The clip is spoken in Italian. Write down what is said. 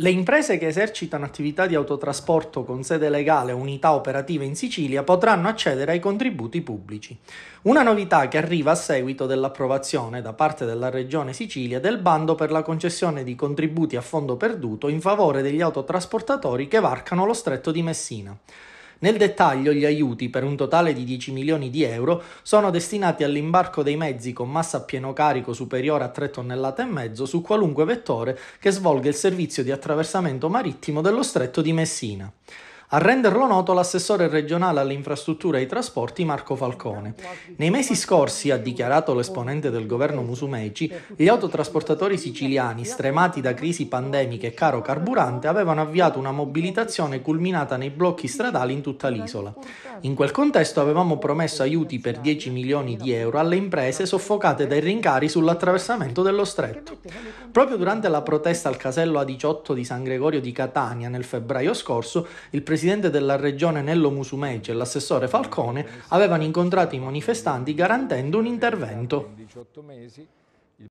Le imprese che esercitano attività di autotrasporto con sede legale o unità operative in Sicilia potranno accedere ai contributi pubblici. Una novità che arriva a seguito dell'approvazione da parte della Regione Sicilia del bando per la concessione di contributi a fondo perduto in favore degli autotrasportatori che varcano lo stretto di Messina. Nel dettaglio gli aiuti, per un totale di 10 milioni di euro, sono destinati all'imbarco dei mezzi con massa a pieno carico superiore a 3 tonnellate e mezzo su qualunque vettore che svolga il servizio di attraversamento marittimo dello stretto di Messina. A renderlo noto l'assessore regionale alle infrastrutture e ai trasporti Marco Falcone. Nei mesi scorsi, ha dichiarato l'esponente del governo Musumeci, gli autotrasportatori siciliani, stremati da crisi pandemiche e caro carburante, avevano avviato una mobilitazione culminata nei blocchi stradali in tutta l'isola. In quel contesto avevamo promesso aiuti per 10 milioni di euro alle imprese soffocate dai rincari sull'attraversamento dello stretto. Proprio durante la protesta al casello A18 di San Gregorio di Catania nel febbraio scorso, il presidente presidente della regione Nello Musumeci e l'assessore Falcone avevano incontrato i manifestanti garantendo un intervento.